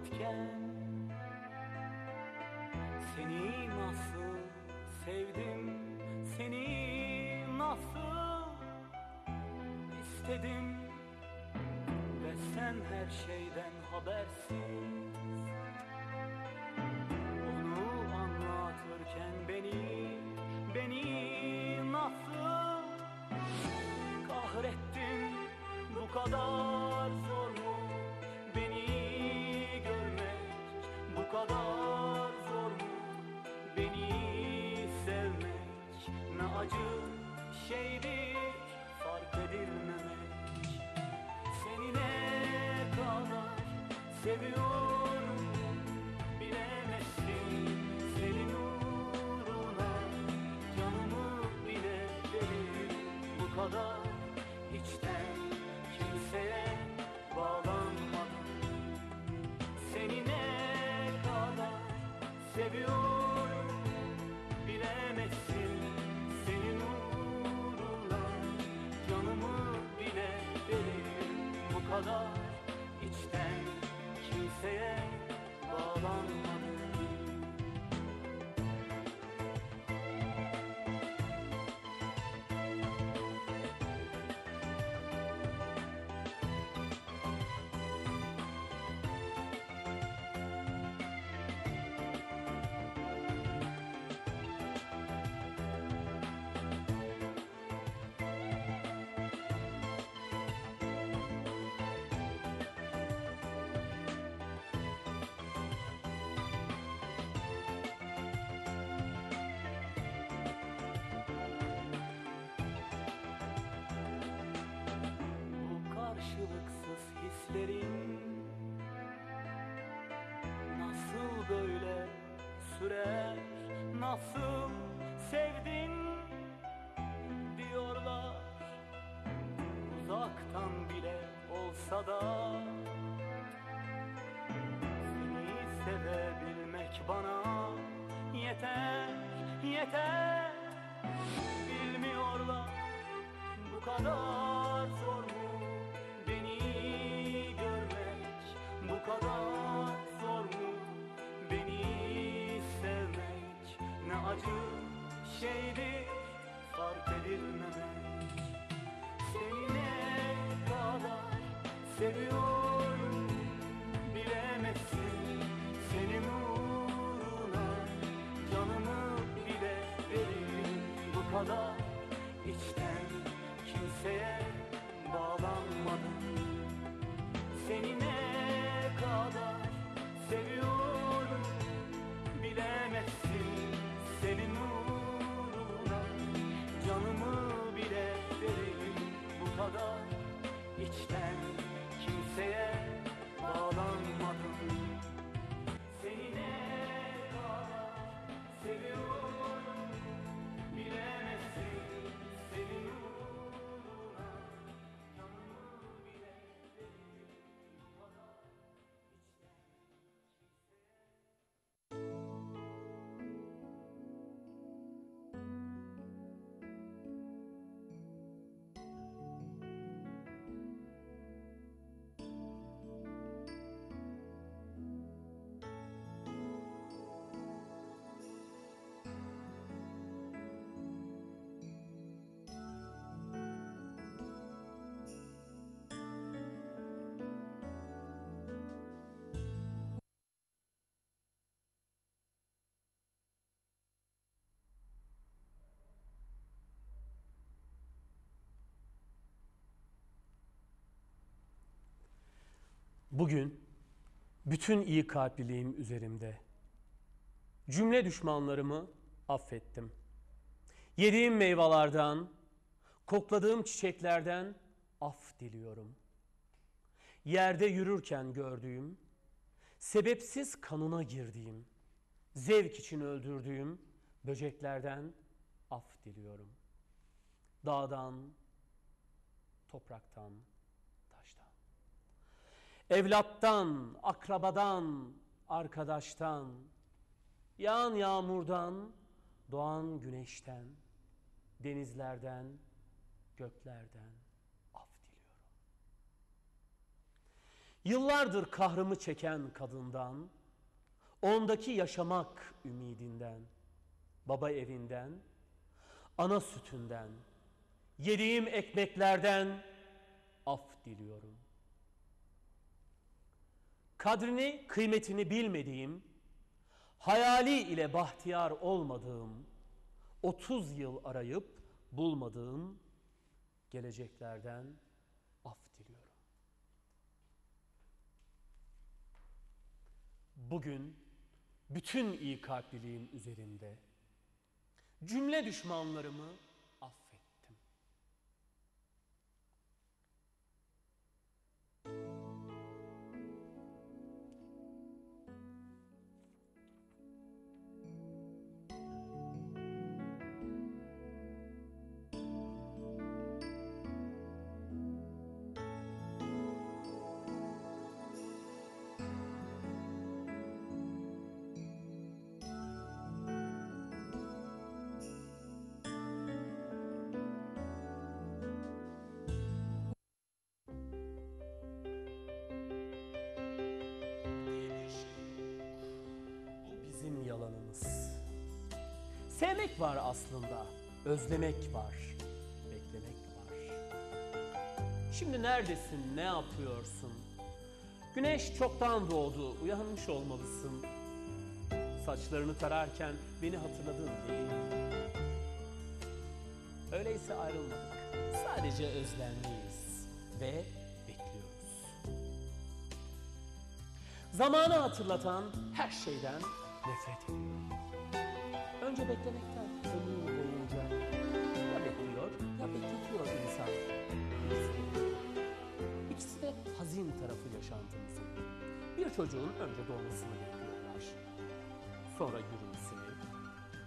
aitken Seni nasıl sevdim Seni nasıl istedim? Ve sen her şeyden habersiz. Onu anlatırken beni Beni nasıl kahrettin? Bu kadar seviyorum karşılıksız hislerin Nasıl böyle sürer Nasıl sevdin diyorlar. Uzaktan bile olsa da Seni sevebilmek bana yeter, yeter. Bilmiyorlar bu kadar şeydir fark edilmemek Seni ne kadar seviyorum bilemezsin. Senin uğruna canımı bile veririm Bu kadar Bugün bütün iyi kalpliliğim üzerimde. Cümle düşmanlarımı affettim. Yediğim meyvelerden, kokladığım çiçeklerden af diliyorum. Yerde yürürken gördüğüm, sebepsiz kanına girdiğim, zevk için öldürdüğüm böceklerden af diliyorum. Dağdan, topraktan. Evlattan, akrabadan, arkadaştan, yağan yağmurdan, doğan güneşten, denizlerden, göklerden af diliyorum. Yıllardır kahrımı çeken kadından, ondaki yaşamak ümidinden, baba evinden, ana sütünden, yediğim ekmeklerden af diliyorum. Kadrini, kıymetini bilmediğim, hayali ile bahtiyar olmadığım, 30 yıl arayıp bulmadığım geleceklerden af diliyorum. Bugün bütün iyi kalpliliğim üzerinde cümle düşmanlarımı affettim. Sevmek var aslında, özlemek var, beklemek var. Şimdi neredesin, ne yapıyorsun? Güneş çoktan doğdu, uyanmış olmalısın. Saçlarını tararken beni hatırladın değil mi? Öyleyse ayrılmadık. Sadece özlemliyiz ve bekliyoruz. Zamanı hatırlatan her şeyden nefret ediyorum. Önce beklemekten ömür boyunca ya bekliyor ya bekletiyor insan. İkisi de hazin tarafı yaşantımızın. Bir çocuğun önce doğmasını bekliyorlar. Sonra yürümesini,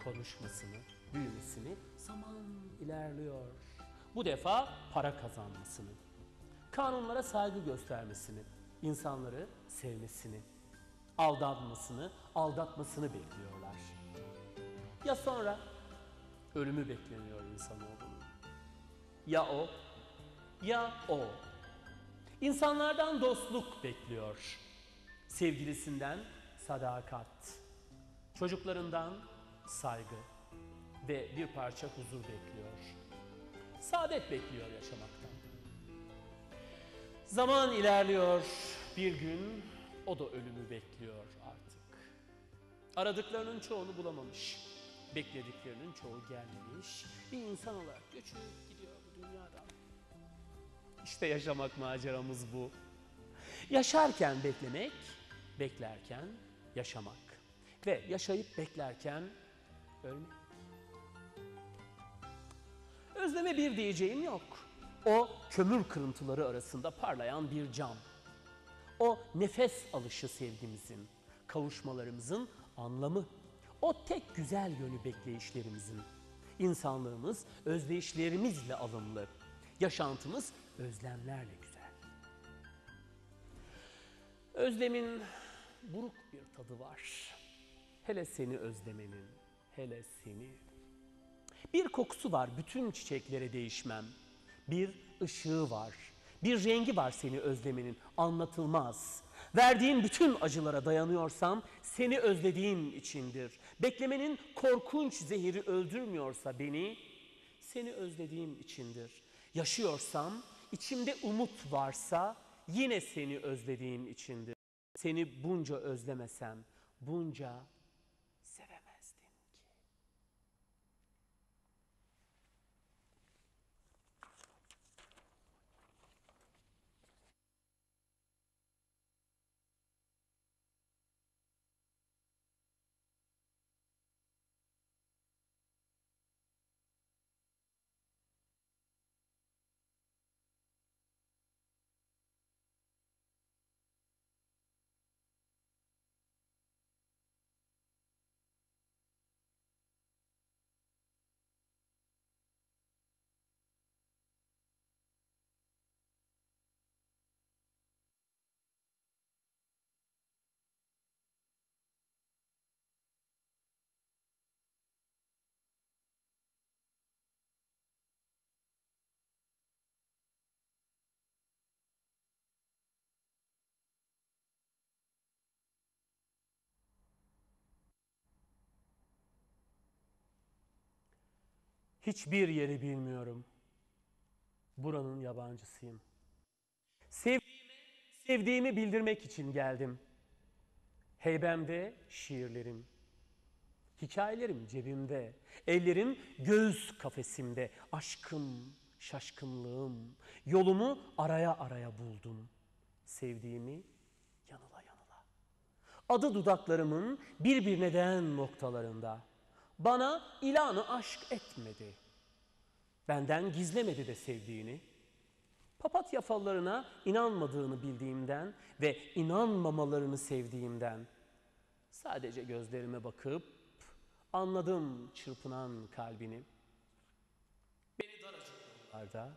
konuşmasını, büyümesini zaman ilerliyor. Bu defa para kazanmasını, kanunlara saygı göstermesini, insanları sevmesini, aldatmasını, aldatmasını bekliyorlar. Ya sonra ölümü bekleniyor insanoğlunun. Ya o, ya o. İnsanlardan dostluk bekliyor. Sevgilisinden sadakat. Çocuklarından saygı ve bir parça huzur bekliyor. Saadet bekliyor yaşamaktan. Zaman ilerliyor. Bir gün o da ölümü bekliyor artık. Aradıklarının çoğunu bulamamış. Beklediklerinin çoğu gelmemiş. Bir insan olarak göçüp gidiyor bu dünyadan. İşte yaşamak maceramız bu. Yaşarken beklemek, beklerken yaşamak. Ve yaşayıp beklerken ölmek. Özleme bir diyeceğim yok. O kömür kırıntıları arasında parlayan bir cam. O nefes alışı sevgimizin, kavuşmalarımızın anlamı. O tek güzel yönü bekleyişlerimizin. İnsanlığımız özdeyişlerimizle alımlı. Yaşantımız özlemlerle güzel. Özlemin buruk bir tadı var. Hele seni özlemenin, hele seni. Bir kokusu var bütün çiçeklere değişmem. Bir ışığı var. Bir rengi var seni özlemenin anlatılmaz. Verdiğin bütün acılara dayanıyorsam seni özlediğim içindir. Beklemenin korkunç zehiri öldürmüyorsa beni seni özlediğim içindir. Yaşıyorsam içimde umut varsa yine seni özlediğim içindir. Seni bunca özlemesem bunca Hiçbir yeri bilmiyorum. Buranın yabancısıyım. Sevdiğimi, sevdiğimi bildirmek için geldim. Heybemde şiirlerim. Hikayelerim cebimde, ellerim göğüs kafesimde. Aşkım, şaşkınlığım, yolumu araya araya buldum. Sevdiğimi yanıla yanıla. Adı dudaklarımın birbirine değen noktalarında. Bana ilanı aşk etmedi. Benden gizlemedi de sevdiğini. Papatya fallarına inanmadığını bildiğimden ve inanmamalarını sevdiğimden sadece gözlerime bakıp anladım çırpınan kalbini. Beni daracıklarda,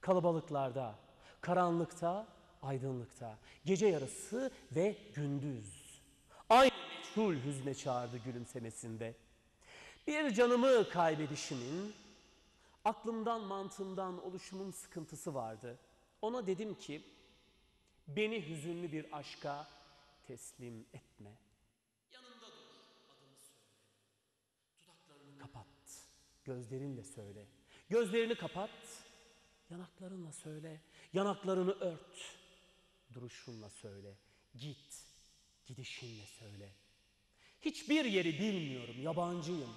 kalabalıklarda, karanlıkta, aydınlıkta, gece yarısı ve gündüz. Meçhul hüzne çağırdı gülümsemesinde. Bir canımı kaybedişimin, aklımdan mantığımdan oluşumun sıkıntısı vardı. Ona dedim ki, beni hüzünlü bir aşka teslim etme. Yanımda dur, adımı söyle. Dudaklarını kapat, gözlerinle söyle. Gözlerini kapat, yanaklarınla söyle. Yanaklarını ört, duruşunla söyle. Git, gidişinle söyle. Hiçbir yeri bilmiyorum, yabancıyım.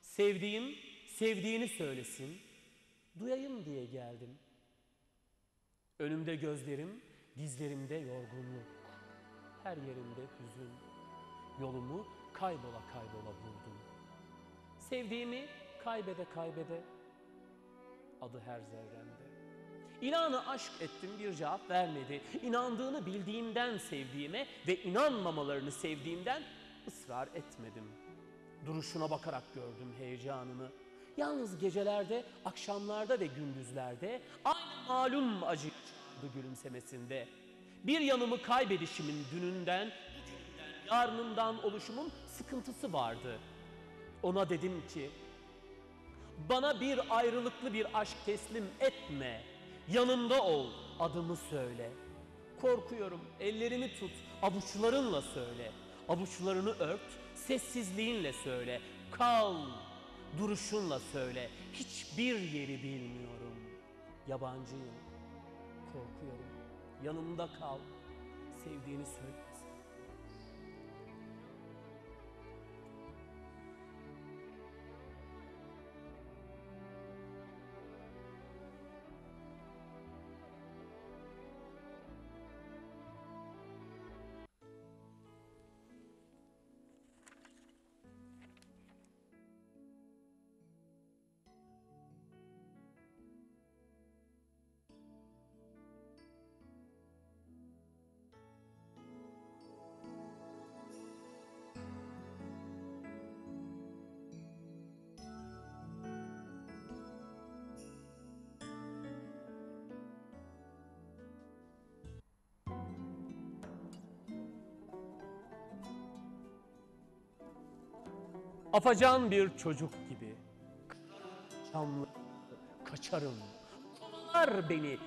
Sevdiğim, sevdiğini söylesin. Duyayım diye geldim. Önümde gözlerim, dizlerimde yorgunluk. Her yerimde hüzün. Yolumu kaybola kaybola buldum. Sevdiğimi kaybede kaybede. Adı her zerremde. İlanı aşk ettim bir cevap vermedi. İnandığını bildiğimden sevdiğime ve inanmamalarını sevdiğimden ısrar etmedim. Duruşuna bakarak gördüm heyecanını. Yalnız gecelerde, akşamlarda ve gündüzlerde aynı malum acı çağırdı gülümsemesinde. Bir yanımı kaybedişimin dününden, bugününden, yarınından oluşumun sıkıntısı vardı. Ona dedim ki, bana bir ayrılıklı bir aşk teslim etme. Yanımda ol, adımı söyle. Korkuyorum, ellerimi tut, avuçlarınla söyle. Avuçlarını ört, sessizliğinle söyle. Kal, duruşunla söyle. Hiçbir yeri bilmiyorum. Yabancıyım, korkuyorum. Yanımda kal, sevdiğini söyle. Afacan bir çocuk gibi. Camlı kaçarım. Kovalar beni.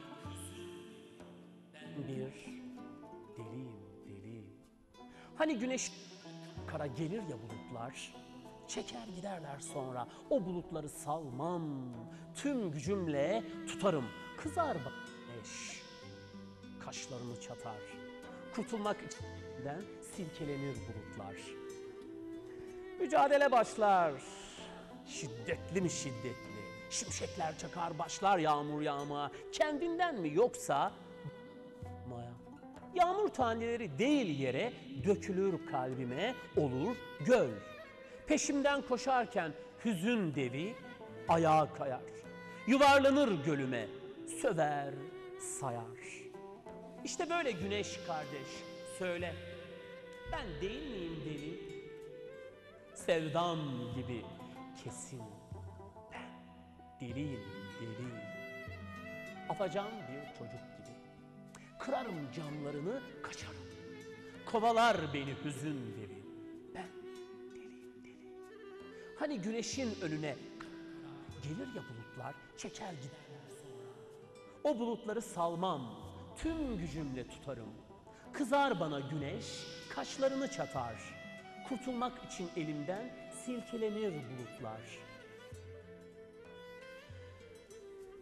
Ben bir deliyim deli. Hani güneş kara gelir ya bulutlar. Çeker giderler sonra. O bulutları salmam. Tüm gücümle tutarım. Kızar bak güneş. Kaşlarını çatar. Kurtulmak içinden silkelenir bulutlar. Mücadele başlar. Şiddetli mi şiddetli? Şimşekler çakar başlar yağmur yağmaya. Kendinden mi yoksa maya? Yağmur taneleri değil yere dökülür kalbime olur göl. Peşimden koşarken hüzün devi ayağa kayar. Yuvarlanır gölüme söver sayar. İşte böyle güneş kardeş söyle. Ben değil miyim deli? Sevdam gibi kesin ben deliyim deli. Afacan bir çocuk gibi. Kırarım camlarını kaçarım. Kovalar beni hüzün devi. Ben deliyim deli. Hani güneşin önüne gelir ya bulutlar çeker giderler sonra. O bulutları salmam, tüm gücümle tutarım. Kızar bana güneş, kaşlarını çatar. Kurtulmak için elimden silkelenir bulutlar.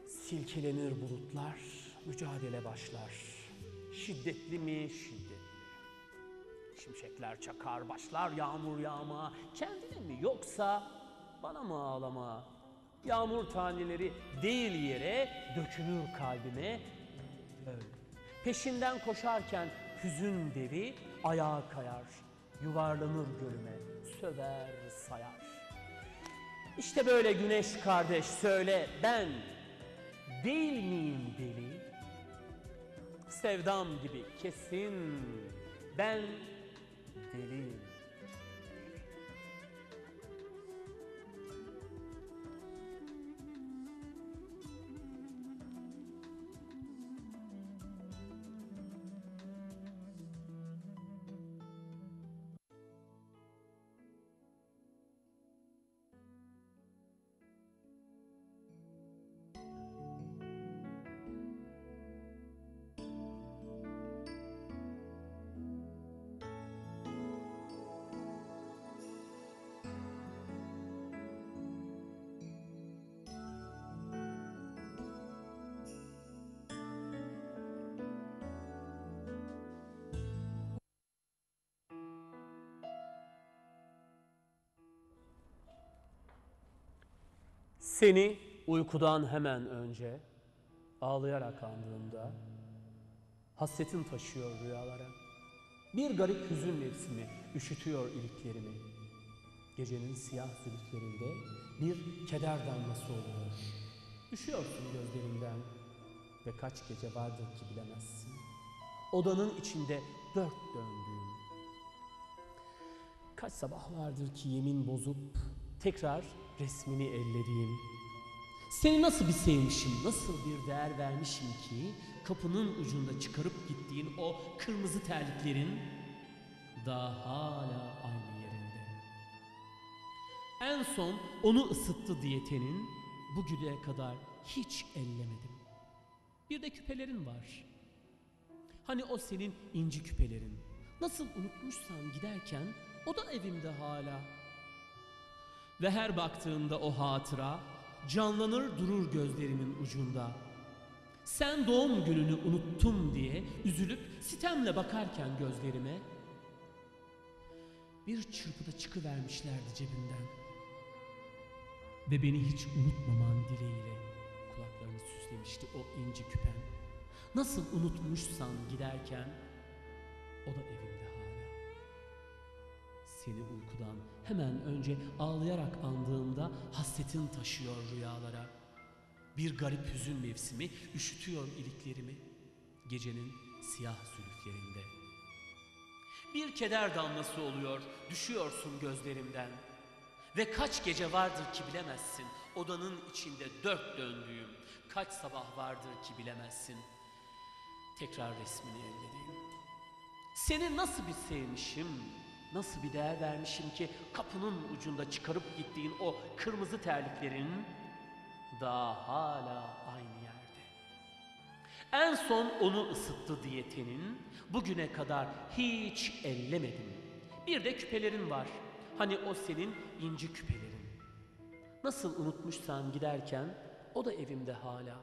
Silkelenir bulutlar, mücadele başlar. Şiddetli mi? Şiddetli. Şimşekler çakar, başlar yağmur yağma. Kendine mi yoksa bana mı ağlama? Yağmur taneleri değil yere dökülür kalbime. Öl. Peşinden koşarken hüzün devi ayağa kayar. Yuvarlanır gölüme, söver sayar. İşte böyle güneş kardeş söyle ben değil miyim deli? Sevdam gibi kesin ben deliyim. Seni uykudan hemen önce ağlayarak andığımda hasretin taşıyor rüyalara. Bir garip hüzün mevsimi üşütüyor iliklerimi. Gecenin siyah zülüflerinde bir keder damlası oluyor. Üşüyorsun gözlerimden ve kaç gece vardır ki bilemezsin. Odanın içinde dört döndüğüm. Kaç sabah vardır ki yemin bozup tekrar resmini ellediğim. Seni nasıl bir sevmişim, nasıl bir değer vermişim ki kapının ucunda çıkarıp gittiğin o kırmızı terliklerin daha hala aynı yerinde. En son onu ısıttı diyetenin bugüne kadar hiç ellemedim. Bir de küpelerin var. Hani o senin inci küpelerin. Nasıl unutmuşsan giderken o da evimde hala. Ve her baktığımda o hatıra canlanır durur gözlerimin ucunda. Sen doğum gününü unuttum diye üzülüp sitemle bakarken gözlerime bir çırpıda çıkıvermişlerdi cebimden. Ve beni hiç unutmaman dileğiyle kulaklarını süslemişti o inci küpen. Nasıl unutmuşsan giderken o da evimde. Seni uykudan hemen önce ağlayarak andığımda hasretin taşıyor rüyalara. Bir garip hüzün mevsimi üşütüyor iliklerimi gecenin siyah zülüflerinde. Bir keder damlası oluyor, düşüyorsun gözlerimden. Ve kaç gece vardır ki bilemezsin, odanın içinde dört döndüğüm. Kaç sabah vardır ki bilemezsin, tekrar resmini ellediğim. Seni nasıl bir sevmişim, nasıl bir değer vermişim ki kapının ucunda çıkarıp gittiğin o kırmızı terliklerin daha hala aynı yerde. En son onu ısıttı diyetenin, bugüne kadar hiç ellemedim. Bir de küpelerin var, hani o senin inci küpelerin. Nasıl unutmuşsan giderken, o da evimde hala.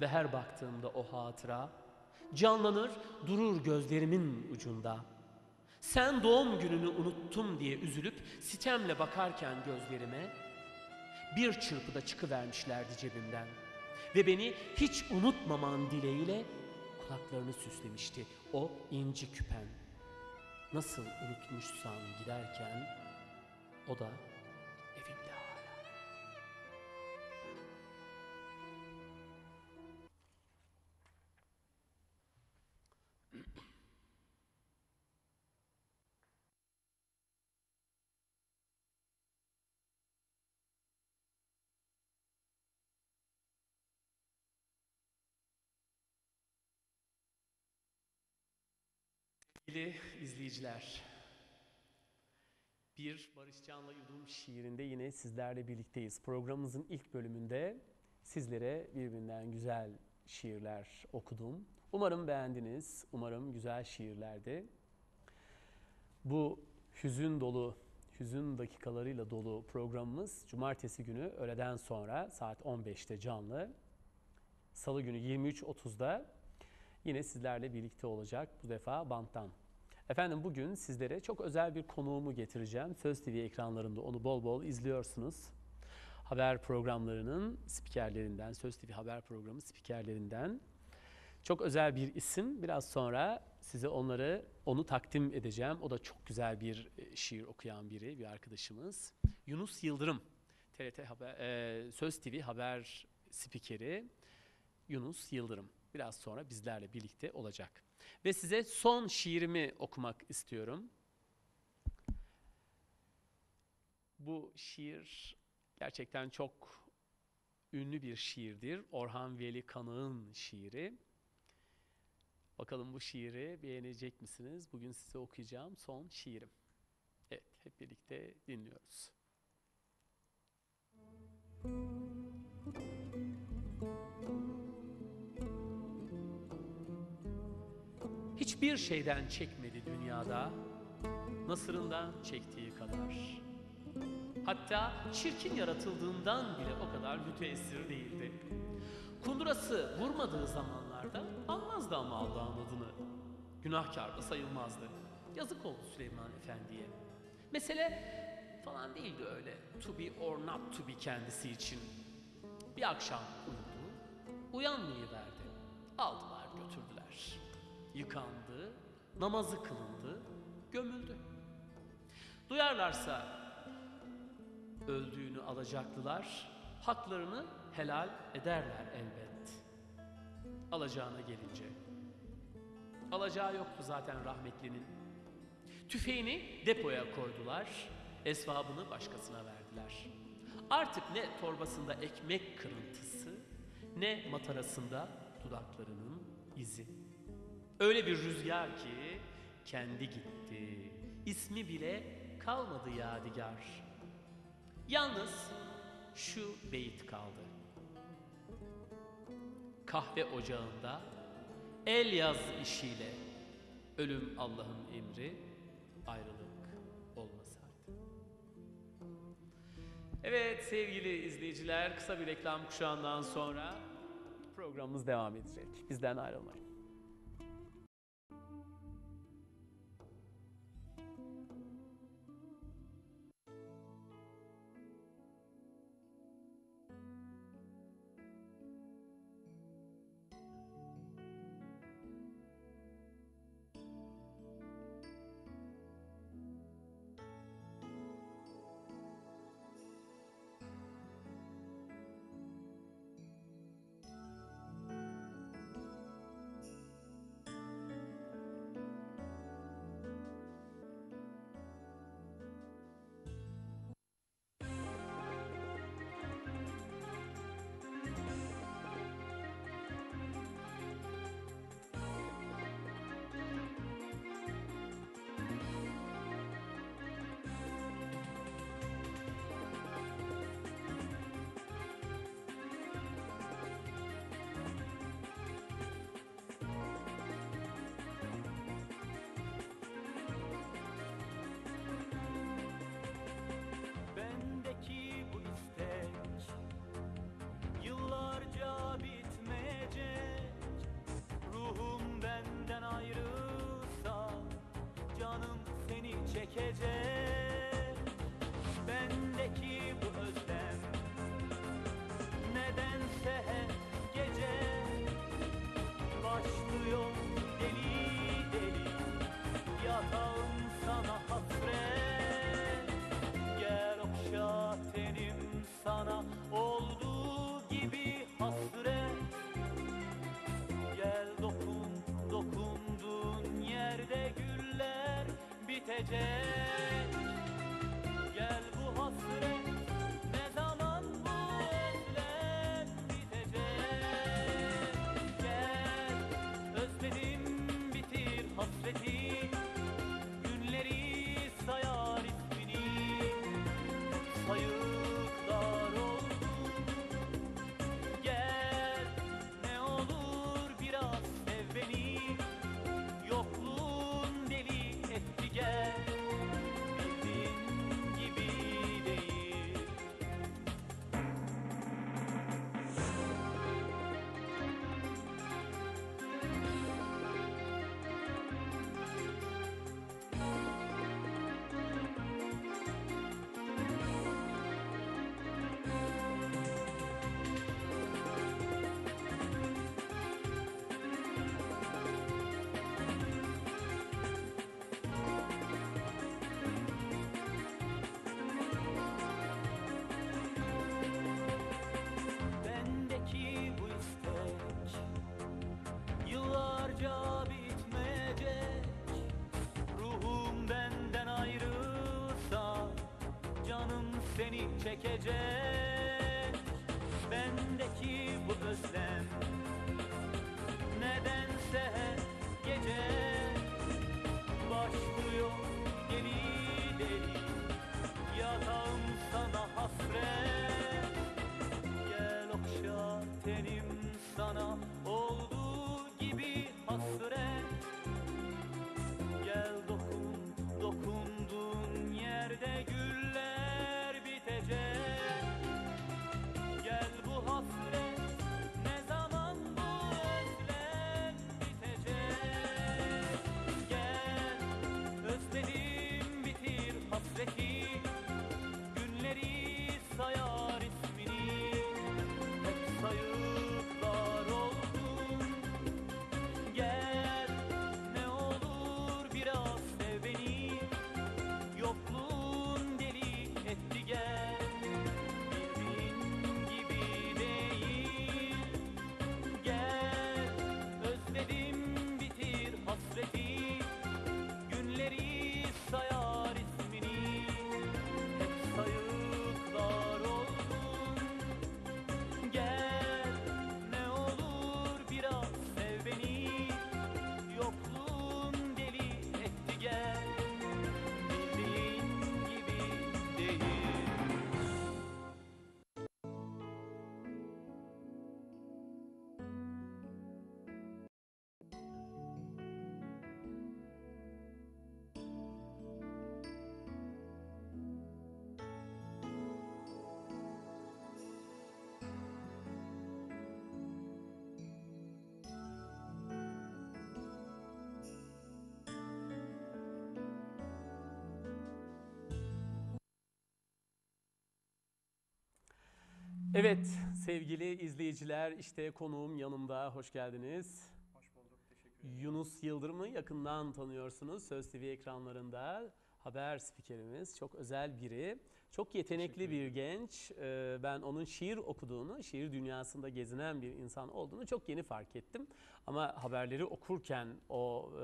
Ve her baktığımda o hatıra, canlanır durur gözlerimin ucunda. Sen doğum gününü unuttum diye üzülüp sitemle bakarken gözlerime bir çırpıda çıkıvermişlerdi cebimden. Ve beni hiç unutmaman dileğiyle kulaklarını süslemişti o inci küpen. Nasıl unutmuşsan giderken o da Sevgili izleyiciler, bir Barış Can'la Yudum şiirinde yine sizlerle birlikteyiz. Programımızın ilk bölümünde sizlere birbirinden güzel şiirler okudum. Umarım beğendiniz, umarım güzel şiirlerdi. Bu hüzün dolu, hüzün dakikalarıyla dolu programımız cumartesi günü öğleden sonra saat 15'te canlı. Salı günü 23.30'da yine sizlerle birlikte olacak bu defa banttan. Efendim bugün sizlere çok özel bir konuğumu getireceğim. Söz TV ekranlarında onu bol bol izliyorsunuz. Haber programlarının spikerlerinden, Söz TV haber programı spikerlerinden çok özel bir isim. Biraz sonra size onları onu takdim edeceğim. O da çok güzel bir e, şiir okuyan biri, bir arkadaşımız. Yunus Yıldırım, TRT haber, e, Söz TV haber spikeri Yunus Yıldırım. Biraz sonra bizlerle birlikte olacak. Ve size son şiirimi okumak istiyorum. Bu şiir gerçekten çok ünlü bir şiirdir. Orhan Veli Kanık'ın şiiri. Bakalım bu şiiri beğenecek misiniz? Bugün size okuyacağım son şiirim. Evet, hep birlikte dinliyoruz. Hiçbir şeyden çekmedi dünyada, Nasırından çektiği kadar. Hatta çirkin yaratıldığından bile o kadar müteessir değildi. Kundurası vurmadığı zamanlarda almazdı ama Allah'ın adını. Günahkar da sayılmazdı. Yazık oldu Süleyman Efendi'ye. Mesele falan değildi öyle. To be or not to be kendisi için. Bir akşam uyudu, uyanmayıverdi. Aldılar götürdüler. Yıkandı, namazı kılındı, gömüldü. Duyarlarsa öldüğünü alacaklılar, haklarını helal ederler elbet. Alacağına gelince. Alacağı yoktu zaten rahmetlinin. Tüfeğini depoya koydular, esvabını başkasına verdiler. Artık ne torbasında ekmek kırıntısı, ne matarasında dudaklarının izi. Öyle bir rüzgar ki kendi gitti, ismi bile kalmadı yadigar. Yalnız şu beyit kaldı. Kahve ocağında el yaz işiyle ölüm Allah'ın emri ayrılık olmasaydı. Evet sevgili izleyiciler kısa bir reklam kuşağından sonra programımız devam edecek. Bizden ayrılmayın. Çekecek. Bendeki Jai seni çekecek Evet sevgili izleyiciler işte konuğum yanımda hoş geldiniz. Hoş bulduk, teşekkür ederim. Yunus Yıldırım'ı yakından tanıyorsunuz. Söz TV ekranlarında haber spikerimiz. Çok özel biri. Çok yetenekli bir genç. Ee, Ben onun şiir okuduğunu, şiir dünyasında gezinen bir insan olduğunu çok yeni fark ettim. Ama haberleri okurken o e,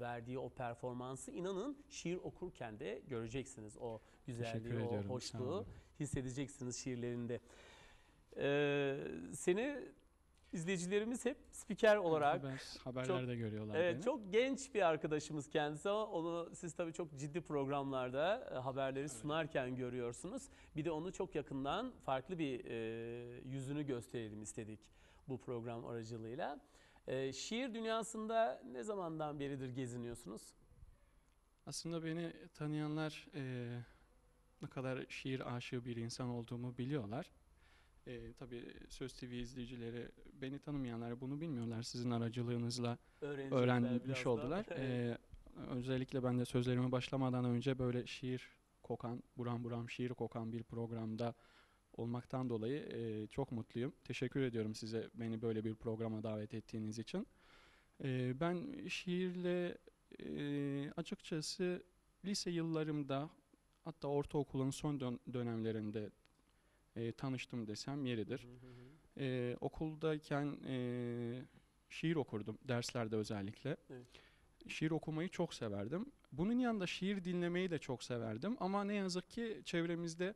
verdiği o performansı inanın şiir okurken de göreceksiniz. O güzelliği, Teşekkür o ediyorum, sağ hoşluğu olun. hissedeceksiniz şiirlerinde. Ee, seni izleyicilerimiz hep spiker olarak Haber, haberlerde görüyorlar Evet beni. çok genç bir arkadaşımız kendisi ama onu siz tabii çok ciddi programlarda e, haberleri sunarken görüyorsunuz. Bir de onu çok yakından farklı bir e, yüzünü gösterelim istedik bu program aracılığıyla. E, şiir dünyasında ne zamandan beridir geziniyorsunuz? Aslında beni tanıyanlar eee, ne kadar şiir aşığı bir insan olduğumu biliyorlar. Eee tabii Söz TV izleyicileri beni tanımayanlar bunu bilmiyorlar. Sizin aracılığınızla öğrenmiş oldular. Eee, özellikle ben de sözlerime başlamadan önce böyle şiir kokan, buram buram şiir kokan bir programda olmaktan dolayı eee, çok mutluyum. Teşekkür ediyorum size beni böyle bir programa davet ettiğiniz için. Eee, ben şiirle eee, açıkçası lise yıllarımda hatta ortaokulun son dön- dönemlerinde eee, tanıştım desem yeridir. Ee, okuldayken ee, şiir okurdum derslerde özellikle. Evet. Şiir okumayı çok severdim. Bunun yanında şiir dinlemeyi de çok severdim ama ne yazık ki çevremizde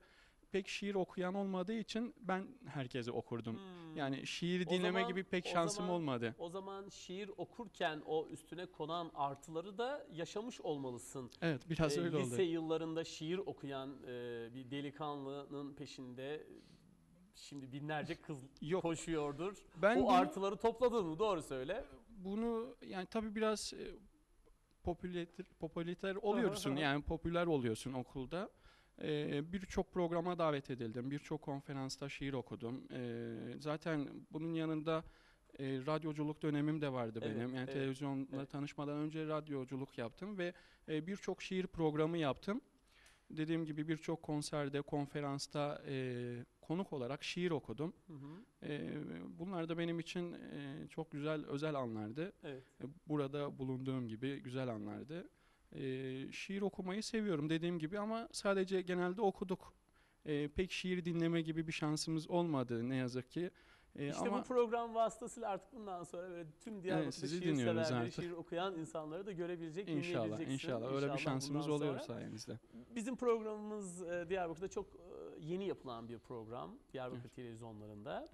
pek şiir okuyan olmadığı için ben herkese okurdum. Hmm. Yani şiir O dinleme zaman- gibi pek şansım zaman- olmadı. O zaman şiir okurken o üstüne konan artıları da yaşamış olmalısın. Evet biraz Ee, öyle lise oldu. yıllarında şiir okuyan e, bir delikanlının peşinde e, şimdi binlerce kız Yok koşuyordur. ben o bunu, artıları topladın mı? Doğru söyle. bunu yani tabii biraz e, popüler, popüler oluyorsun yani popüler oluyorsun okulda. Ee, birçok programa davet edildim. Birçok konferansta şiir okudum. Ee, zaten bunun yanında e, radyoculuk dönemim de vardı Evet, benim. Yani evet, televizyonla evet. tanışmadan önce radyoculuk yaptım ve e, birçok şiir programı yaptım. Dediğim gibi birçok konserde, konferansta e, konuk olarak şiir okudum. Hı hı. E, bunlar da benim için e, çok güzel, özel anlardı. Evet. E, Burada bulunduğum gibi güzel anlardı. E, şiir okumayı seviyorum dediğim gibi ama sadece genelde okuduk. E, pek şiir dinleme gibi bir şansımız olmadı ne yazık ki. E, İşte ama bu program vasıtasıyla artık bundan sonra böyle tüm Diyarbakır'da sizi şiir severleri, artık. şiir okuyan insanları da görebilecek, inşallah, dinleyebileceksin. inşallah öyle bir şansımız oluyor sayenizde. Bizim programımız e, Diyarbakır'da çok e, yeni yapılan bir program Diyarbakır Evet. televizyonlarında.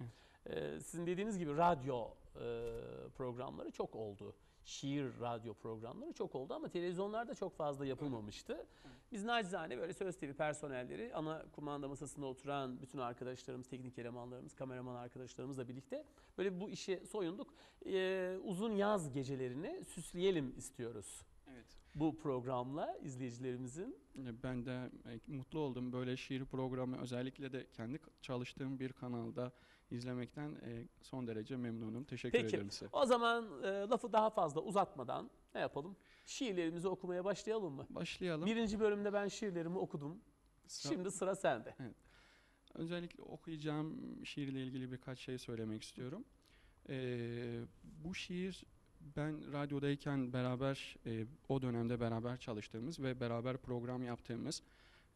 Ee, sizin dediğiniz gibi radyo e, programları çok oldu. Şiir radyo programları çok oldu ama televizyonlarda çok fazla yapılmamıştı. Biz nacizane böyle Söz TV personelleri ana kumanda masasında oturan bütün arkadaşlarımız, teknik elemanlarımız, kameraman arkadaşlarımızla birlikte böyle bu işe soyunduk. Ee, uzun yaz gecelerini süsleyelim istiyoruz Evet. bu programla izleyicilerimizin. E, Ben de e, mutlu oldum böyle şiir programı özellikle de kendi çalıştığım bir kanalda izlemekten e, son derece memnunum. Teşekkür Peki. ederim size. O zaman e, lafı daha fazla uzatmadan ne yapalım? Şiirlerimizi okumaya başlayalım mı? Başlayalım. Birinci bölümde ben şiirlerimi okudum. Sıra- Şimdi sıra sende. Özellikle okuyacağım şiirle ilgili birkaç şey söylemek istiyorum. Ee, bu şiir ben radyodayken beraber e, o dönemde beraber çalıştığımız ve beraber program yaptığımız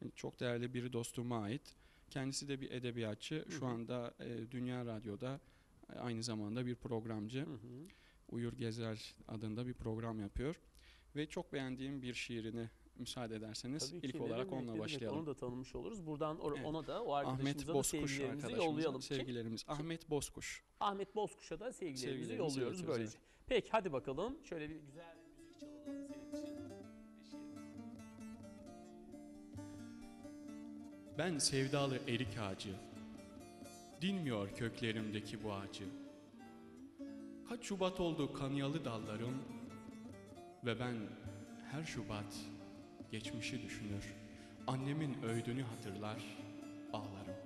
e, çok değerli bir dostuma ait. Kendisi de bir edebiyatçı. Şu anda e, Dünya Radyo'da e, aynı zamanda bir programcı. Hı hı. Uyur Gezer adında bir program yapıyor. Ve çok beğendiğim bir şiirini müsaade ederseniz Tabii ki, ilk olarak onunla demek. başlayalım. Onu da tanımış oluruz. Buradan or- Evet. ona da o Ahmet arkadaşımıza da sevgilerimizi yollayalım. Kim? sevgilerimiz. Ahmet Bozkuş. Ahmet Bozkuş'a da sevgilerimizi Sevgilerimizi yolluyoruz böylece. Peki hadi bakalım. Şöyle bir güzel Ben sevdalı erik ağacı, dinmiyor köklerimdeki bu acı. Kaç Şubat oldu kanyalı dallarım ve ben her Şubat geçmişi düşünür, annemin öğüdünü hatırlar, ağlarım.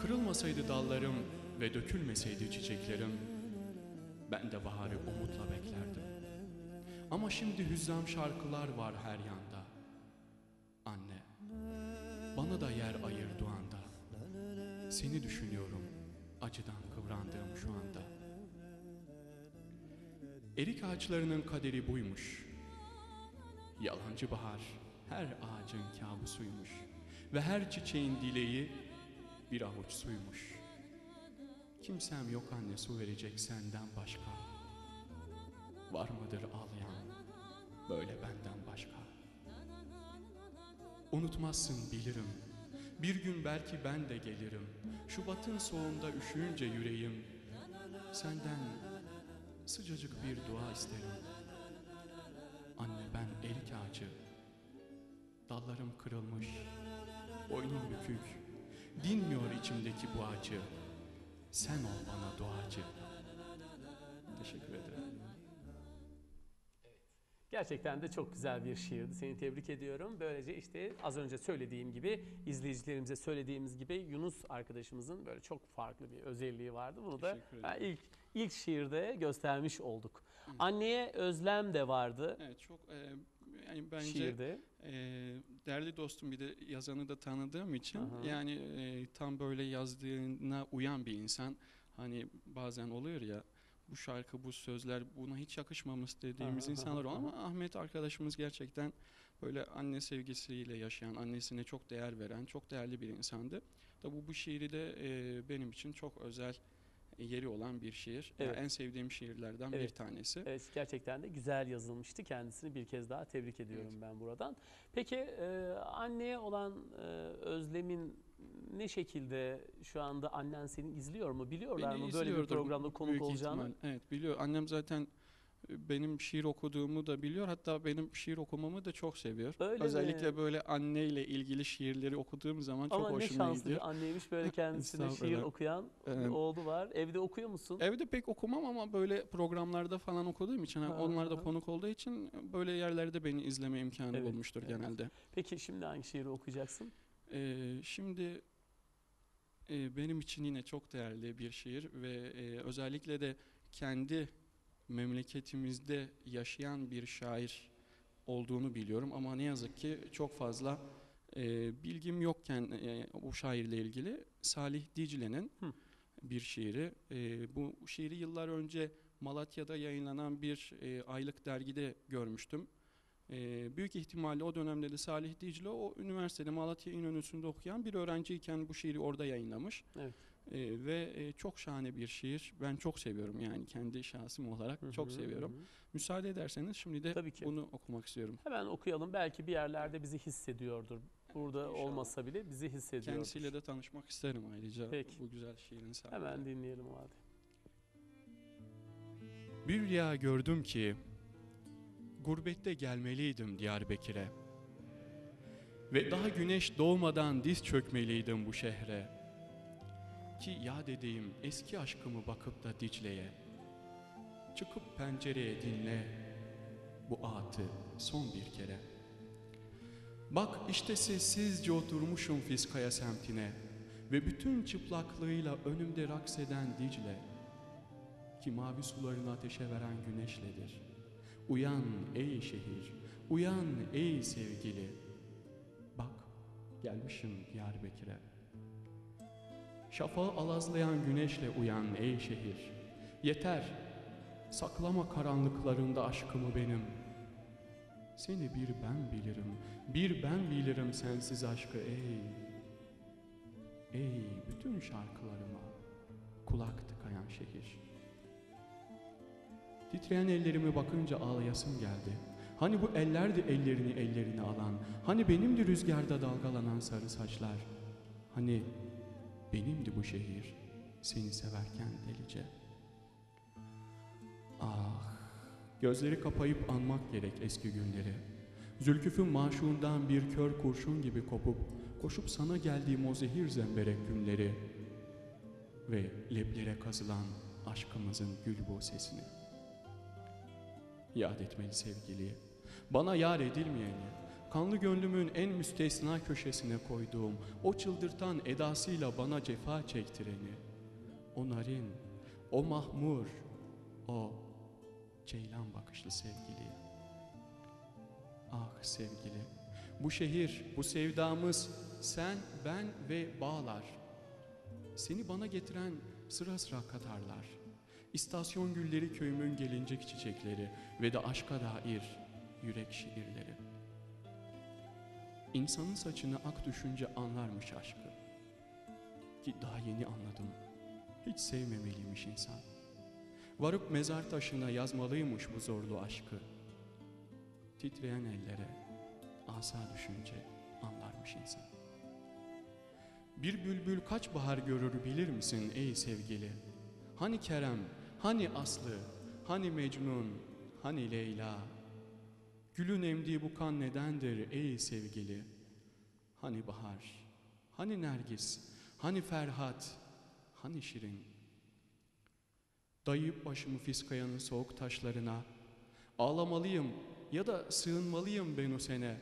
Kırılmasaydı dallarım ve dökülmeseydi çiçeklerim, ben de baharı umutla beklerdim. Ama şimdi hüzzam şarkılar var her yanda. Bana da yer ayır duanda. Seni düşünüyorum, acıdan kıvrandığım şu anda. Erik ağaçlarının kaderi buymuş. Yalancı bahar her ağacın kabusuymuş. Ve her çiçeğin dileği bir avuç suymuş. Kimsem yok anne su verecek senden başka. Var mıdır ağlayan böyle benden başka? Unutmazsın bilirim. Bir gün belki ben de gelirim. Şubatın soğuğunda üşüyünce yüreğim. Senden sıcacık bir dua isterim. Anne ben erik ağacı. Dallarım kırılmış. Boynum bükük. Dinmiyor içimdeki bu acı. Sen ol bana duacı. Teşekkür ederim. Gerçekten de çok güzel bir şiirdi. Seni tebrik ediyorum. Böylece işte az önce söylediğim gibi, izleyicilerimize söylediğimiz gibi Yunus arkadaşımızın böyle çok farklı bir özelliği vardı. Bunu da ilk ilk şiirde göstermiş olduk. Hı. Anneye özlem de vardı Evet çok e, yani bence şiirde. e, değerli dostum bir de yazanı da tanıdığım için Aha. yani e, tam böyle yazdığına uyan bir insan hani bazen oluyor ya bu şarkı bu sözler buna hiç yakışmamış dediğimiz insanlar var ama Ahmet arkadaşımız gerçekten böyle anne sevgisiyle yaşayan annesine çok değer veren çok değerli bir insandı. Da bu bu şiiri de e, benim için çok özel yeri olan bir şiir. Yani Evet. en sevdiğim şiirlerden Evet. bir tanesi. Evet gerçekten de güzel yazılmıştı. Kendisini bir kez daha tebrik ediyorum ben buradan. Peki e, anneye olan e, özlemin ne şekilde şu anda annen seni izliyor mu? Biliyorlar Beni mı böyle bir izliyordur programda konuk büyük olacağını? ihtimal. Evet biliyor. Annem zaten e, benim şiir okuduğumu da biliyor. Hatta benim şiir okumamı da çok seviyor. Öyle Özellikle mi? böyle anneyle ilgili şiirleri okuduğum zaman çok Ama ne hoşuma şanslı gidiyor. bir anneymiş böyle kendisine şiir Estağfurullah. okuyan Evet. oğlu var. Evde okuyor musun? Evde pek okumam ama böyle programlarda falan okuduğum için, hani Ha, onlar da ha. konuk olduğu için böyle yerlerde beni izleme imkanı Evet, bulmuştur evet. genelde. Peki şimdi hangi şiiri okuyacaksın? Ee, şimdi e, benim için yine çok değerli bir şiir ve e, özellikle de kendi memleketimizde yaşayan bir şair olduğunu biliyorum ama ne yazık ki çok fazla e, bilgim yokken e, bu şairle ilgili Salih Dicle'nin bir şiiri. E, bu şiiri yıllar önce Malatya'da yayınlanan bir e, aylık dergide görmüştüm. E, büyük ihtimalle o dönemde de Salih Dicle o üniversitede Malatya İnönü'sünde okuyan bir öğrenciyken bu şiiri orada yayınlamış. Evet. E, ve e, çok şahane bir şiir. Ben çok seviyorum yani kendi şahsım olarak Hı çok hı, seviyorum. hı. Müsaade ederseniz şimdi de Tabii ki. bunu okumak istiyorum. Hemen okuyalım. Belki bir yerlerde bizi hissediyordur. burada İnşallah. olmasa bile bizi hissediyor. Kendisiyle de tanışmak isterim ayrıca Peki. bu güzel şiirin sahibi. Hemen dinleyelim o halde. Bir rüya gördüm ki gurbette gelmeliydim Diyarbakır'a. Ve daha güneş doğmadan diz çökmeliydim bu şehre. Ki yad edeyim eski aşkımı bakıp da Dicle'ye. Çıkıp pencereye dinle bu atı son bir kere. Bak işte sessizce oturmuşum Fiskaya semtine ve bütün çıplaklığıyla önümde raks eden Dicle ki mavi sularını ateşe veren güneşledir. Uyan ey şehir, uyan ey sevgili. Bak gelmişim Diyarbakır'a. Şafağı alazlayan güneşle uyan ey şehir. Yeter, saklama karanlıklarında aşkımı benim. Seni bir ben bilirim, bir ben bilirim sensiz aşkı ey. Ey bütün şarkılarıma kulak tıkayan şehir. Titreyen ellerime bakınca ağlayasım geldi. Hani bu ellerdi ellerini ellerine alan, hani benimdi rüzgarda dalgalanan sarı saçlar. Hani benimdi bu şehir seni severken delice. Ah, gözleri kapayıp anmak gerek eski günleri. Zülküfün maşuğundan bir kör kurşun gibi kopup, koşup sana geldiğim o zehir zemberek günleri ve leblere kazılan aşkımızın gül bu sesini yad etmeli sevgiliyi. Bana yar edilmeyeni, kanlı gönlümün en müstesna köşesine koyduğum, o çıldırtan edasıyla bana cefa çektireni, o narin, o mahmur, o ceylan bakışlı sevgiliyi. Ah sevgili, bu şehir, bu sevdamız, sen, ben ve bağlar. Seni bana getiren sıra sıra Katarlar. İstasyon gülleri köyümün gelincik çiçekleri ve de aşka dair yürek şiirleri. İnsanın saçını ak düşünce anlarmış aşkı. Ki daha yeni anladım. Hiç sevmemeliymiş insan. Varıp mezar taşına yazmalıymış bu zorlu aşkı. Titreyen ellere asa düşünce anlarmış insan. Bir bülbül kaç bahar görür bilir misin ey sevgili? Hani Kerem, hani Aslı, hani Mecnun, hani Leyla? Gülün emdiği bu kan nedendir ey sevgili? Hani Bahar, hani Nergis, hani Ferhat, hani Şirin? Dayayıp başımı Fiskaya'nın soğuk taşlarına, ağlamalıyım ya da sığınmalıyım ben o sene.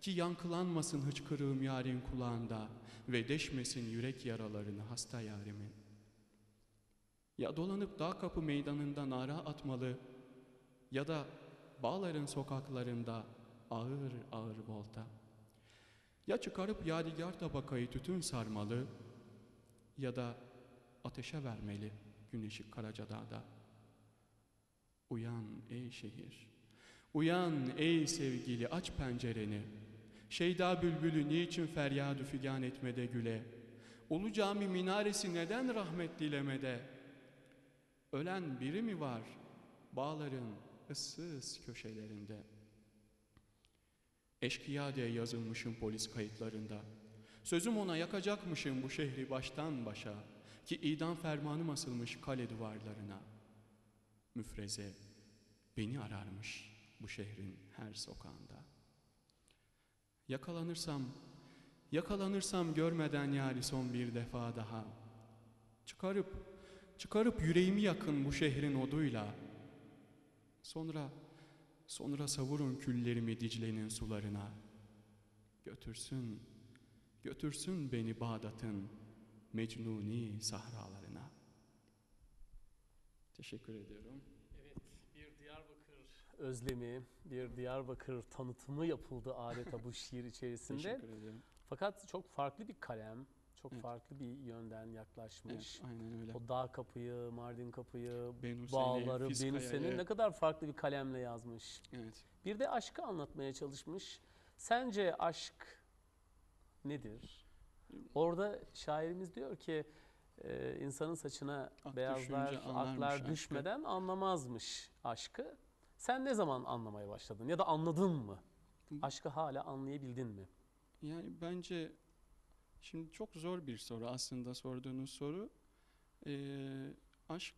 Ki yankılanmasın hıçkırığım yarın kulağında ve deşmesin yürek yaralarını hasta yarimin. Ya dolanıp dağ kapı meydanında nara atmalı ya da bağların sokaklarında ağır ağır volta. Ya çıkarıp yadigar tabakayı tütün sarmalı ya da ateşe vermeli güneşi Karacadağ'da. Uyan ey şehir, uyan ey sevgili aç pencereni. Şeyda bülbülü niçin feryadü figan etmede güle? Ulu cami minaresi neden rahmet dilemede? Ölen biri mi var bağların ıssız köşelerinde? Eşkıya diye yazılmışım polis kayıtlarında. Sözüm ona yakacakmışım bu şehri baştan başa ki idam fermanım asılmış kale duvarlarına. Müfreze beni ararmış bu şehrin her sokağında. Yakalanırsam, yakalanırsam görmeden yani son bir defa daha. Çıkarıp, çıkarıp yüreğimi yakın bu şehrin oduyla. Sonra, sonra savurun küllerimi Dicle'nin sularına. Götürsün, götürsün beni Bağdat'ın Mecnuni sahralarına. Teşekkür ediyorum. Evet, bir Diyarbakır özlemi, bir Diyarbakır tanıtımı yapıldı adeta bu şiir içerisinde. Teşekkür ederim. Fakat çok farklı bir kalem, çok Evet. farklı bir yönden yaklaşmış. Evet, aynen öyle. O dağ kapıyı, Mardin kapıyı, Benuseni, bağları. Benüsen'i ne kadar farklı bir kalemle yazmış. Evet. Bir de aşkı anlatmaya çalışmış. Sence aşk nedir? Orada şairimiz diyor ki e, insanın saçına Ak beyazlar, aklar aşkı. düşmeden anlamazmış aşkı. Sen ne zaman anlamaya başladın ya da anladın mı? Aşkı hala anlayabildin mi? Yani bence şimdi çok zor bir soru aslında sorduğunuz soru. Ee, aşk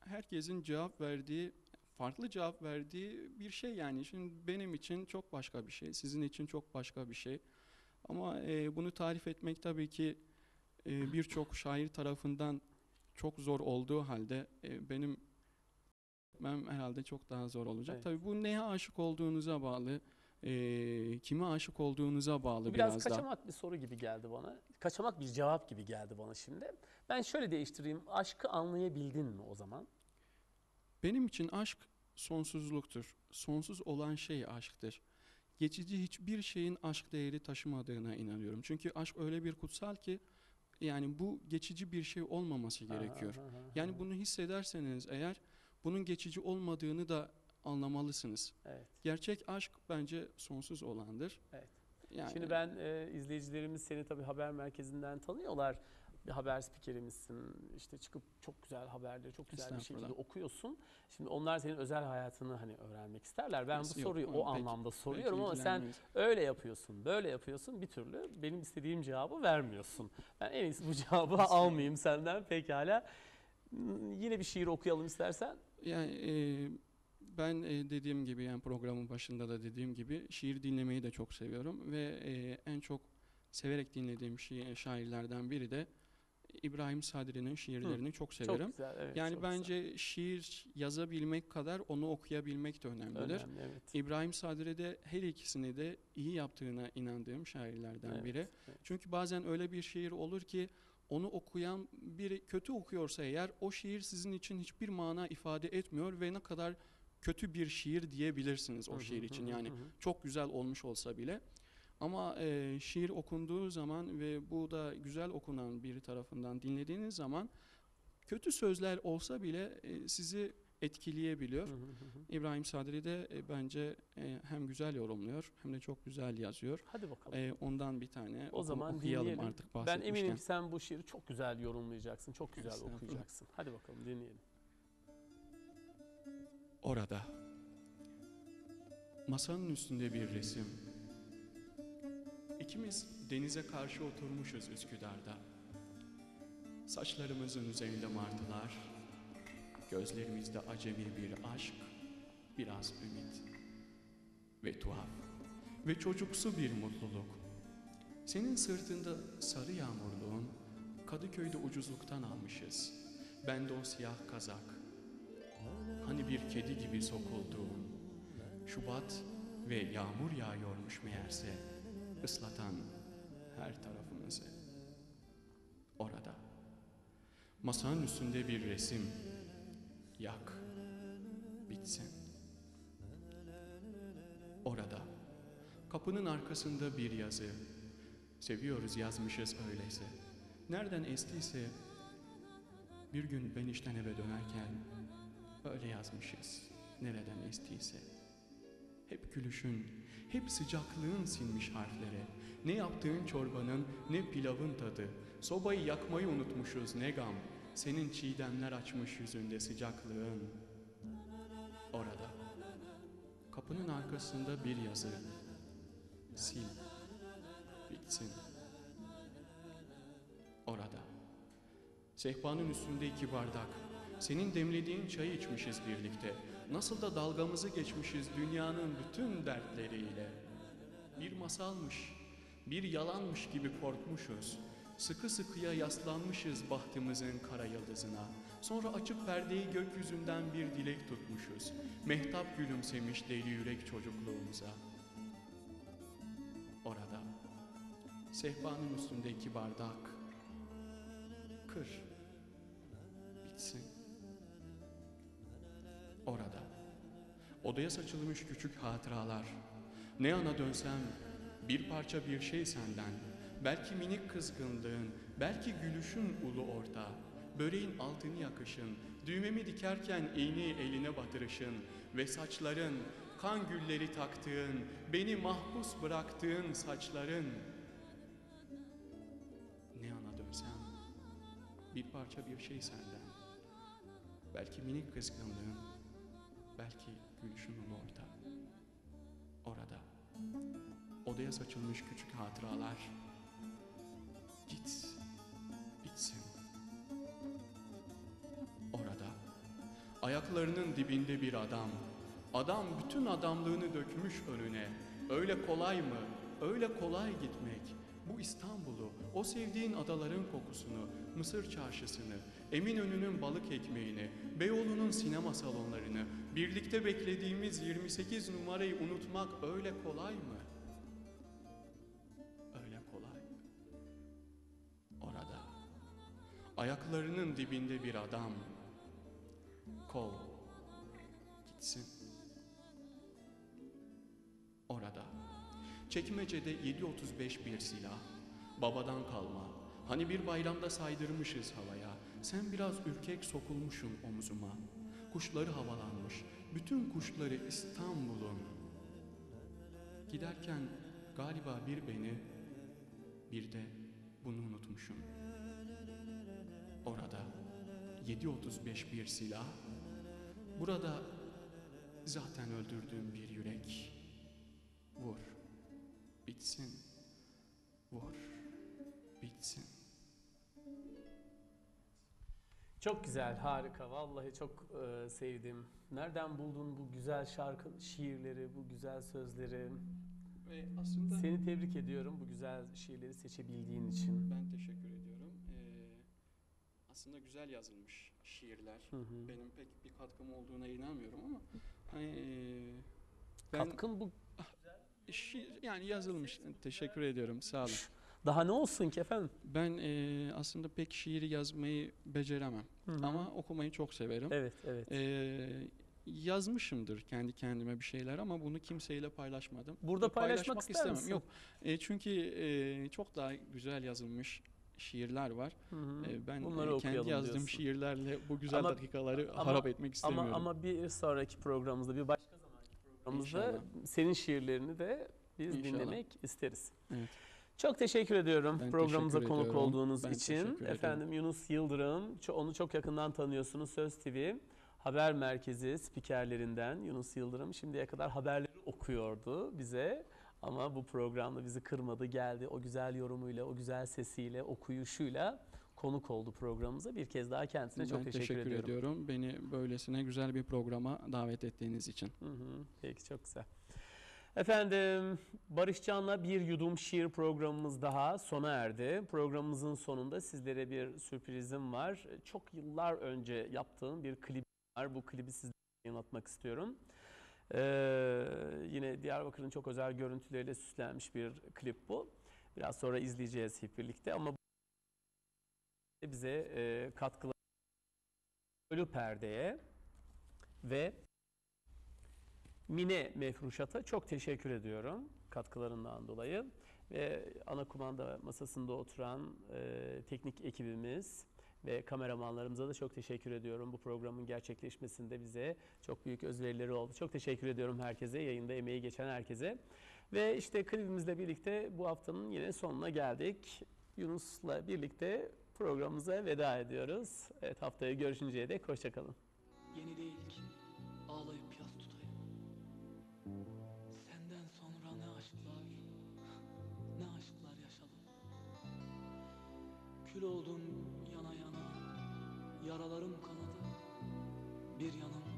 herkesin cevap verdiği, farklı cevap verdiği bir şey yani. Şimdi benim için çok başka bir şey, sizin için çok başka bir şey. Ama e, bunu tarif etmek tabii ki e, birçok şair tarafından çok zor olduğu halde e, benim ben herhalde çok daha zor olacak. Evet. Tabii bu neye aşık olduğunuza bağlı, e, kime aşık olduğunuza bağlı biraz, biraz da. kaçamak bir soru gibi geldi bana. Kaçamak bir cevap gibi geldi bana şimdi. Ben şöyle değiştireyim. Aşkı anlayabildin mi o zaman? Benim için aşk sonsuzluktur. Sonsuz olan şey aşktır. Geçici hiçbir şeyin aşk değeri taşımadığına inanıyorum. Çünkü aşk öyle bir kutsal ki yani bu geçici bir şey olmaması gerekiyor. Ha, ha, ha, Yani bunu hissederseniz eğer bunun geçici olmadığını da anlamalısınız. Evet. Gerçek aşk bence sonsuz olandır. Evet. Yani Şimdi ben e, izleyicilerimiz seni tabii haber merkezinden tanıyorlar. Bir haber spikerimizsin. İşte çıkıp çok güzel haberleri çok güzel bir şekilde okuyorsun. Şimdi onlar senin özel hayatını hani öğrenmek isterler. Ben bu Yok, soruyu onu o pek- anlamda soruyorum ama sen öyle yapıyorsun, böyle yapıyorsun bir türlü benim istediğim cevabı vermiyorsun. Ben en iyisi bu cevabı almayayım senden pekala. Yine bir şiir okuyalım istersen. Yani e, ben e, dediğim gibi yani programın başında da dediğim gibi şiir dinlemeyi de çok seviyorum ve e, en çok severek dinlediğim şi- şairlerden biri de İbrahim Sadri'nin şiirlerini çok severim. Çok güzel. Evet, yani çok güzel. bence şiir yazabilmek kadar onu okuyabilmek de önemlidir. önemli evet. İbrahim Sadri de her ikisini de iyi yaptığına inandığım şairlerden Evet, biri. evet. Çünkü bazen öyle bir şiir olur ki onu okuyan biri kötü okuyorsa eğer o şiir sizin için hiçbir mana ifade etmiyor ve ne kadar kötü bir şiir diyebilirsiniz o şiir için. Yani çok güzel olmuş olsa bile. Ama e, şiir okunduğu zaman ve bu da güzel okunan biri tarafından dinlediğiniz zaman kötü sözler olsa bile e, sizi etkileyebiliyor. Hı hı hı hı. İbrahim Sadri de e, bence e, hem güzel yorumluyor hem de çok güzel yazıyor. Hadi bakalım. E, ondan bir tane O zaman okuyalım dinleyelim. artık Ben eminim ki sen bu şiiri çok güzel yorumlayacaksın, çok güzel okuyacaksın. Hadi bakalım dinleyelim. Orada masanın üstünde bir resim. İkimiz denize karşı oturmuşuz Üsküdar'da. Saçlarımızın üzerinde martılar, gözlerimizde acemi bir aşk, biraz ümit ve tuhaf ve çocuksu bir mutluluk. Senin sırtında sarı yağmurluğun, Kadıköy'de ucuzluktan almışız. Bende o siyah kazak, Hani bir kedi gibi sokulduğun Şubat ve yağmur yağıyormuş meğerse ıslatan her tarafımızı. Orada masanın üstünde bir resim yak bitsin. Orada kapının arkasında bir yazı seviyoruz yazmışız öyleyse. Nereden estiyse bir gün ben işten eve dönerken Öyle yazmışız. Nereden estiyse. Hep gülüşün, hep sıcaklığın sinmiş harflere. Ne yaptığın çorbanın, ne pilavın tadı. Sobayı yakmayı unutmuşuz ne gam. Senin çiğdemler açmış yüzünde sıcaklığın. Orada. Kapının arkasında bir yazı. Sil. Bitsin. Orada. Sehpanın üstünde iki bardak. Senin demlediğin çayı içmişiz birlikte. Nasıl da dalgamızı geçmişiz dünyanın bütün dertleriyle. Bir masalmış, bir yalanmış gibi korkmuşuz. Sıkı sıkıya yaslanmışız bahtımızın kara yıldızına. Sonra açık perdeyi gökyüzünden bir dilek tutmuşuz. Mehtap gülümsemiş deli yürek çocukluğumuza. Orada, sehpanın üstünde iki bardak. Kır, bitsin. Orada, odaya saçılmış küçük hatıralar. Ne yana dönsem bir parça bir şey senden. Belki minik kızgınlığın, belki gülüşün ulu orta. Böreğin altını yakışın, düğmemi dikerken iğneyi eline batırışın ve saçların, kan gülleri taktığın, beni mahpus bıraktığın saçların. Ne yana dönsem bir parça bir şey senden. Belki minik kızgınlığın, belki gülüşün orta. Orada, odaya saçılmış küçük hatıralar. Git, bitsin. Orada, ayaklarının dibinde bir adam. Adam bütün adamlığını dökmüş önüne. Öyle kolay mı? Öyle kolay gitmek. Bu İstanbul'u, o sevdiğin adaların kokusunu, Mısır çarşısını, Eminönü'nün balık ekmeğini, Beyoğlu'nun sinema salonlarını, birlikte beklediğimiz 28 numarayı unutmak öyle kolay mı? Öyle kolay. Orada, ayaklarının dibinde bir adam. Kol, gitsin. Orada, çekmecede 7.35 bir silah, babadan kalma. Hani bir bayramda saydırmışız havaya. Sen biraz ürkek sokulmuşsun omzuma. Kuşları havalanmış. Bütün kuşları İstanbul'un. Giderken galiba bir beni, bir de bunu unutmuşum. Orada 7.35 bir silah, burada zaten öldürdüğüm bir yürek. Vur, bitsin, vur, bitsin. Çok güzel, harika. Vallahi çok e, sevdim. Nereden buldun bu güzel şarkı, şiirleri, bu güzel sözleri? Ve aslında Seni tebrik ediyorum bu güzel şiirleri seçebildiğin için. ben teşekkür ediyorum. Ee, aslında güzel yazılmış şiirler. Hı hı. Benim pek bir katkım olduğuna inanmıyorum ama hani ee, ben Katkın bu. şiir, yani yazılmış. Teşekkür ediyorum. Sağ olun. Daha ne olsun ki efendim? Ben ee, aslında pek şiir yazmayı beceremem Hı hı. ama okumayı çok severim. Evet, evet. Ee, yazmışımdır kendi kendime bir şeyler ama bunu kimseyle paylaşmadım. Burada Ve paylaşmak ister istemem. misin? Yok. E, çünkü e, çok daha güzel yazılmış şiirler var. Hı hı. E, ben Bunları e, kendi yazdığım diyorsun. şiirlerle bu güzel Ama- dakikaları ama- harap etmek istemiyorum. Ama ama bir sonraki programımızda, bir başka zamanki programımızda İnşallah. senin şiirlerini de biz İnşallah. dinlemek isteriz. Evet. Çok teşekkür ediyorum Ben programımıza teşekkür konuk ediyorum. olduğunuz Ben için. Efendim Yunus Yıldırım, onu çok yakından tanıyorsunuz Söz TV haber merkezi spikerlerinden Yunus Yıldırım şimdiye kadar haberleri okuyordu bize. Ama bu programda bizi kırmadı, geldi o güzel yorumuyla, o güzel sesiyle, okuyuşuyla konuk oldu programımıza. Bir kez daha kendisine çok ben teşekkür, teşekkür ediyorum. ediyorum. Beni böylesine güzel bir programa davet ettiğiniz için. Hı hı, peki çok güzel. Efendim Barış Can'la bir yudum şiir programımız daha sona erdi. Programımızın sonunda sizlere bir sürprizim var. Çok yıllar önce yaptığım bir klip var. Bu klibi sizlere anlatmak istiyorum. Ee, yine Diyarbakır'ın çok özel görüntüleriyle süslenmiş bir klip bu. Biraz sonra izleyeceğiz hep birlikte ama bize e, katkıları Ölü Perde'ye ve Mine Mefruşat'a çok teşekkür ediyorum katkılarından dolayı. Ve ana kumanda masasında oturan e, teknik ekibimiz ve kameramanlarımıza da çok teşekkür ediyorum. Bu programın gerçekleşmesinde bize çok büyük özverileri oldu. Çok teşekkür ediyorum herkese, yayında emeği geçen herkese. Ve işte klibimizle birlikte bu haftanın yine sonuna geldik. Yunus'la birlikte programımıza veda ediyoruz. Evet haftaya görüşünceye dek hoşçakalın. Yeni Kül oldun yana yana. Yaralarım kanadı Bir yanım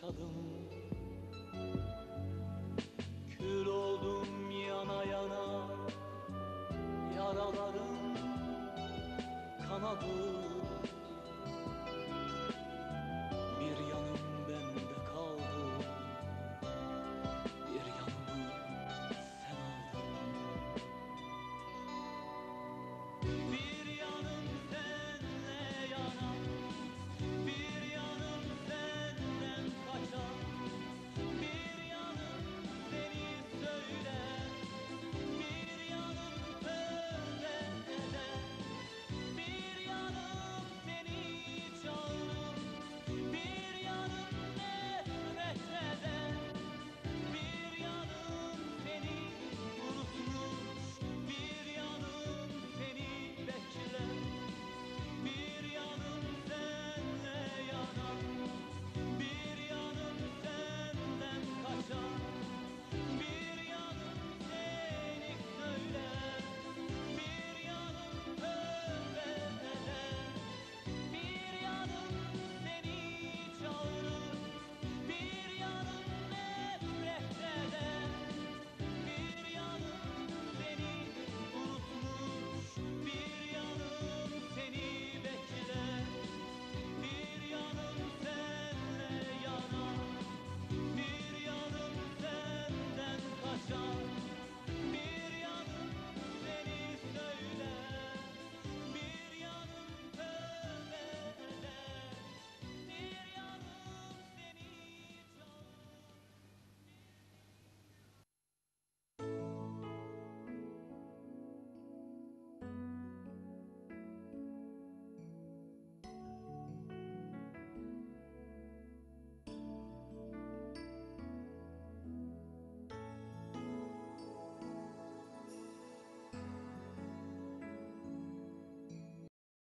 cho đúng